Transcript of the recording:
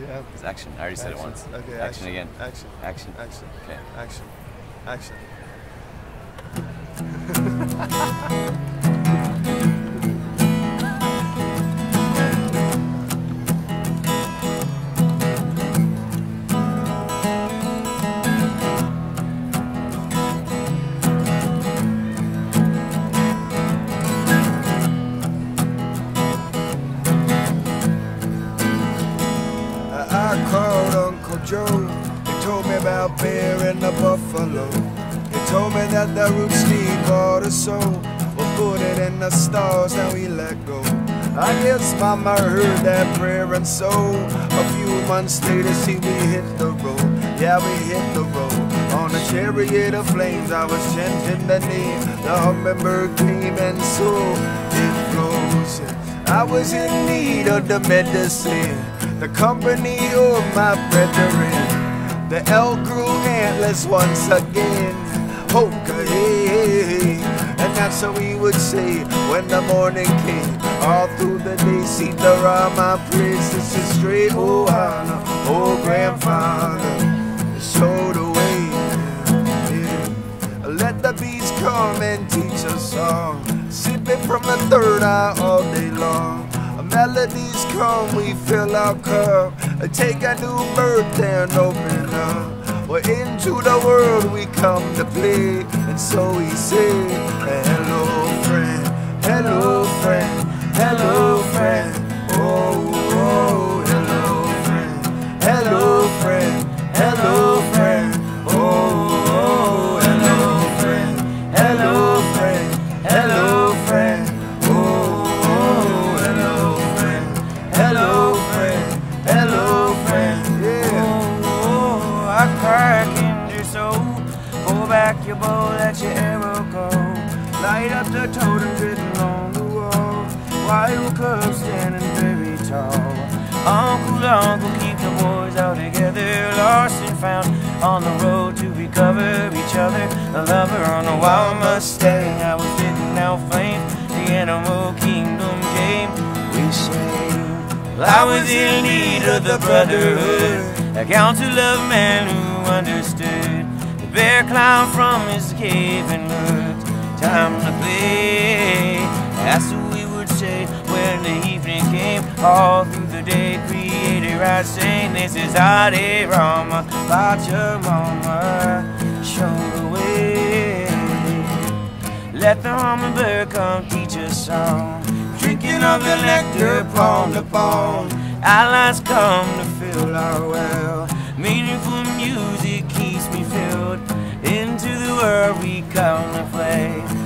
Yeah. It's action. I already said it once. Okay. Action again. Action. Action. Action. Okay. Action. Action. I Joe. He told me about bear and the buffalo. He told me that the roots need water, so we'll put it in the stars and we let go. I guess Mama heard that prayer and so a few months later, see we hit the road. Yeah, we hit the road. On a chariot of flames, I was chanting the name. The hummingbird came and so it flows. I was in need of the medicine, the company of my brethren. The elk grew antlers once again. Hoka, hey. And that's what we would say when the morning came. All through the day, see the Rama praise. This is straight Ohana, oh grandfather, show the way. Yeah. Let the bees come and teach us all. Sipping from the third eye all day long. Melodies come, we fill our cup. Take a new birth and open up. Well, into the world we come to play. And so we say, back your bow, let your arrow go. Light up the totem written on the wall. Wild cub standing very tall. Uncle, uncle, keep the boys all together. Lost and found on the road to recover each other. A lover on a wild Mustang. I was sitting out flame. The animal kingdom came. We. Well, I was in need of the brotherhood, a council of men who understood. Bear climbed from his cave and looked, time to play. That's what we would say when the evening came. All through the day, Creator, I sing, this is Hare Rama, Pachamama, show the way. Let the hummingbird come teach us song. Drinking of the nectar, palm to palm. Allies come to fill our well. Meaningful World we come to play.